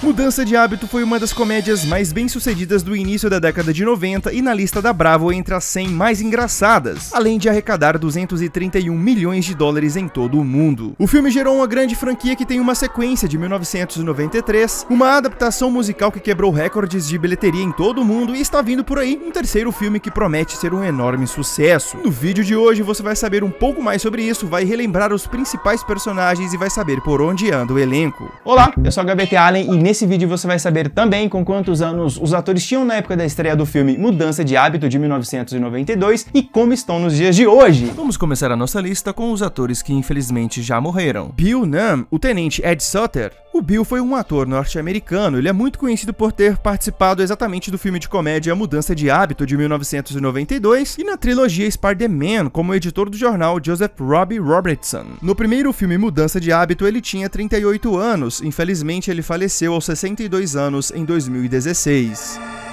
Mudança de Hábito foi uma das comédias mais bem-sucedidas do início da década de 90 e na lista da Bravo entre as 100 mais engraçadas, além de arrecadar 231 milhões de dólares em todo o mundo. O filme gerou uma grande franquia que tem uma sequência de 1993, uma adaptação musical que quebrou recordes de bilheteria em todo o mundo e está vindo por aí um terceiro filme que promete ser um enorme sucesso. No vídeo de hoje você vai saber um pouco mais sobre isso, vai relembrar os principais personagens e vai saber por onde anda o elenco. Olá, eu sou a HBT Allen e nesse vídeo você vai saber também com quantos anos os atores tinham na época da estreia do filme Mudança de Hábito de 1992 e como estão nos dias de hoje. Vamos começar a nossa lista com os atores que infelizmente já morreram. Bill Nunn, o tenente Ed Sutter, o Bill foi um ator norte-americano. Ele é muito conhecido por ter participado exatamente do filme de comédia Mudança de Hábito de 1992 e na trilogia Spider-Man como editor do jornal Joseph Robbie Robertson. No primeiro filme Mudança de Hábito, ele tinha 38 anos. Infelizmente, ele faleceu aos 62 anos em 2016.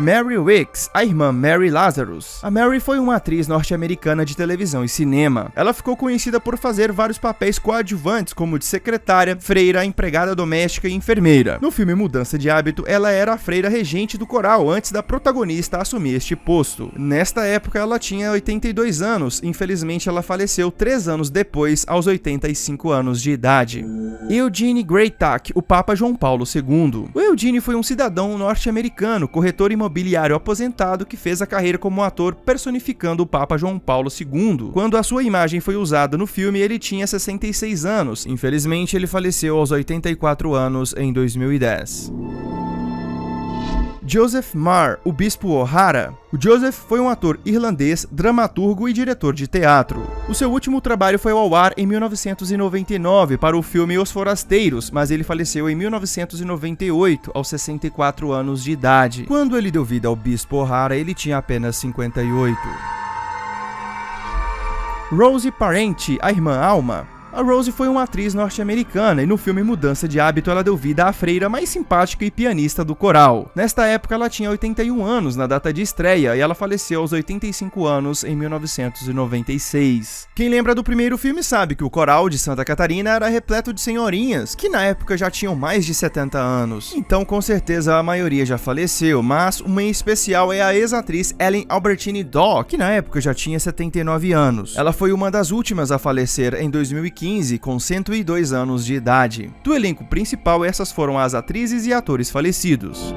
Mary Wicks, a irmã Mary Lazarus. A Mary foi uma atriz norte-americana de televisão e cinema. Ela ficou conhecida por fazer vários papéis coadjuvantes, como de secretária, freira, empregada doméstica e enfermeira. No filme Mudança de Hábito, ela era a freira regente do coral antes da protagonista assumir este posto. Nesta época, ela tinha 82 anos. Infelizmente, ela faleceu três anos depois, aos 85 anos de idade. Eugene Greytak, o Papa João Paulo II. O Eugene foi um cidadão norte-americano, corretor imobiliário imobiliário aposentado que fez a carreira como ator personificando o Papa João Paulo II. Quando a sua imagem foi usada no filme, ele tinha 66 anos. Infelizmente, ele faleceu aos 84 anos em 2010. Joseph Marr, o Bispo O'Hara. O Joseph foi um ator irlandês, dramaturgo e diretor de teatro. O seu último trabalho foi ao ar em 1999 para o filme Os Forasteiros, mas ele faleceu em 1998, aos 64 anos de idade. Quando ele deu vida ao Bispo O'Hara, ele tinha apenas 58. Rose Parente, a irmã Alma. A Rose foi uma atriz norte-americana e no filme Mudança de Hábito ela deu vida à freira mais simpática e pianista do coral. Nesta época ela tinha 81 anos na data de estreia e ela faleceu aos 85 anos em 1996. Quem lembra do primeiro filme sabe que o coral de Santa Catarina era repleto de senhorinhas, que na época já tinham mais de 70 anos. Então com certeza a maioria já faleceu, mas uma em especial é a ex-atriz Ellen Albertini Daw, que na época já tinha 79 anos. Ela foi uma das últimas a falecer em 2015 2015, com 102 anos de idade. Do elenco principal, essas foram as atrizes e atores falecidos.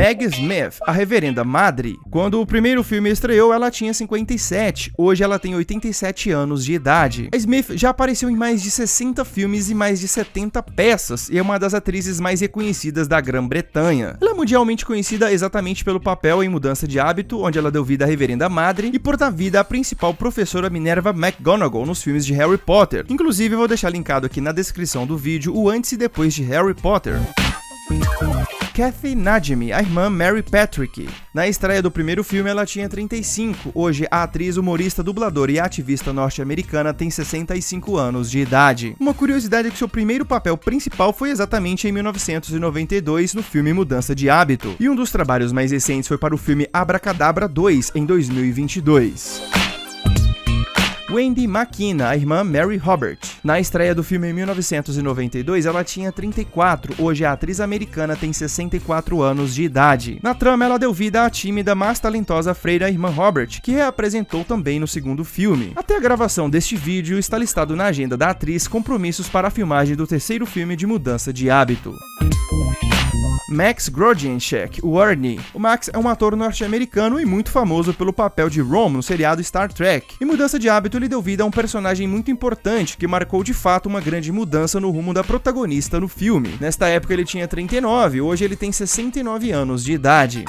Meg Smith, a Reverenda Madre. Quando o primeiro filme estreou, ela tinha 57. Hoje ela tem 87 anos de idade. A Smith já apareceu em mais de 60 filmes e mais de 70 peças e é uma das atrizes mais reconhecidas da Grã-Bretanha. Ela é mundialmente conhecida exatamente pelo papel em Mudança de Hábito, onde ela deu vida à Reverenda Madre, e por dar vida à principal professora Minerva McGonagall nos filmes de Harry Potter. Inclusive, eu vou deixar linkado aqui na descrição do vídeo o antes e depois de Harry Potter. Kathy Najimy, a irmã Mary Patrick. Na estreia do primeiro filme, ela tinha 35. Hoje, a atriz, humorista, dubladora e ativista norte-americana tem 65 anos de idade. Uma curiosidade é que seu primeiro papel principal foi exatamente em 1992 no filme Mudança de Hábito, e um dos trabalhos mais recentes foi para o filme Abracadabra 2 em 2022. Wendy McKenna, a irmã Mary Robert. Na estreia do filme em 1992, ela tinha 34, hoje a atriz americana tem 64 anos de idade. Na trama, ela deu vida à tímida, mas talentosa freira irmã Robert, que reapresentou também no segundo filme. Até a gravação deste vídeo, está listado na agenda da atriz compromissos para a filmagem do terceiro filme de mudança de hábito. Max Grodzianchek, o Ernie. O Max é um ator norte-americano e muito famoso pelo papel de Rom no seriado Star Trek. Em Mudança de Hábito, ele deu vida a um personagem muito importante que marcou de fato uma grande mudança no rumo da protagonista no filme. Nesta época ele tinha 39, hoje ele tem 69 anos de idade.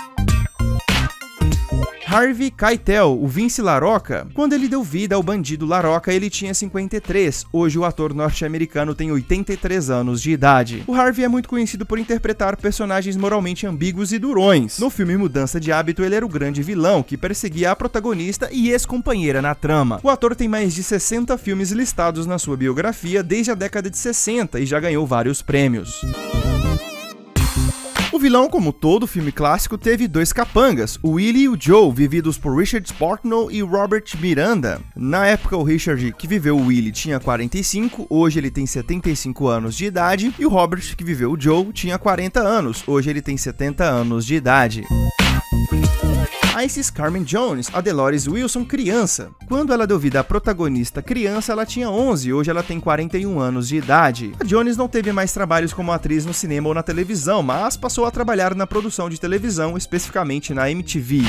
Harvey Keitel, o Vince Laroca, quando ele deu vida ao bandido Laroca, ele tinha 53. Hoje o ator norte-americano tem 83 anos de idade. O Harvey é muito conhecido por interpretar personagens moralmente ambíguos e durões. No filme Mudança de Hábito, ele era o grande vilão que perseguia a protagonista e ex-companheira na trama. O ator tem mais de 60 filmes listados na sua biografia desde a década de 60 e já ganhou vários prêmios. Vilão, como todo filme clássico, teve dois capangas, o Willie e o Joe, vividos por Richard Sportnow e Robert Miranda. Na época, o Richard, que viveu o Willie, tinha 45, hoje ele tem 75 anos de idade, e o Robert, que viveu o Joe, tinha 40 anos, hoje ele tem 70 anos de idade. Isis Carmen Jones, a Delores Wilson criança. Quando ela deu vida à protagonista criança, ela tinha 11, hoje ela tem 41 anos de idade. A Jones não teve mais trabalhos como atriz no cinema ou na televisão, mas passou a trabalhar na produção de televisão, especificamente na MTV.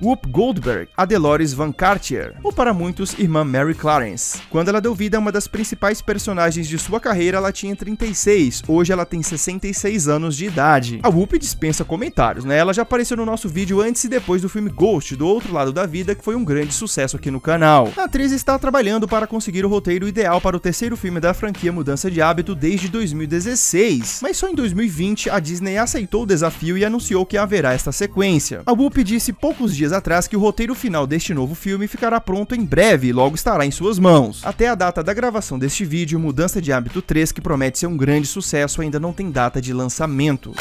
Whoop Goldberg, a Dolores Van Cartier, ou para muitos, irmã Mary Clarence. Quando ela deu vida a uma das principais personagens de sua carreira, ela tinha 36, hoje ela tem 66 anos de idade. A Whoop dispensa comentários, né? Ela já apareceu no nosso vídeo antes e depois do filme Ghost, do outro lado da vida, que foi um grande sucesso aqui no canal. A atriz está trabalhando para conseguir o roteiro ideal para o terceiro filme da franquia Mudança de Hábito desde 2016, mas só em 2020 a Disney aceitou o desafio e anunciou que haverá esta sequência. A Whoop disse poucos dias dias atrás que o roteiro final deste novo filme ficará pronto em breve e logo estará em suas mãos. Até a data da gravação deste vídeo, Mudança de Hábito 3, que promete ser um grande sucesso, ainda não tem data de lançamento.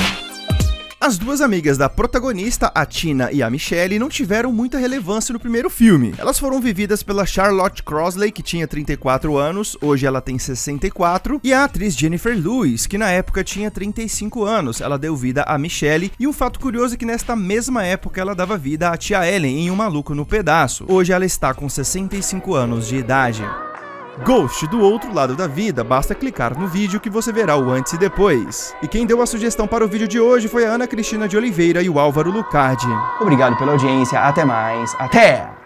As duas amigas da protagonista, a Tina e a Michelle, não tiveram muita relevância no primeiro filme. Elas foram vividas pela Charlotte Crosley, que tinha 34 anos, hoje ela tem 64, e a atriz Jennifer Lewis, que na época tinha 35 anos. Ela deu vida a Michelle, e um fato curioso é que nesta mesma época ela dava vida à tia Ellen em Um Maluco no Pedaço. Hoje ela está com 65 anos de idade. Ghost do outro lado da vida, basta clicar no vídeo que você verá o antes e depois. E quem deu a sugestão para o vídeo de hoje foi a Ana Cristina de Oliveira e o Álvaro Lucardi. Obrigado pela audiência, até mais, até!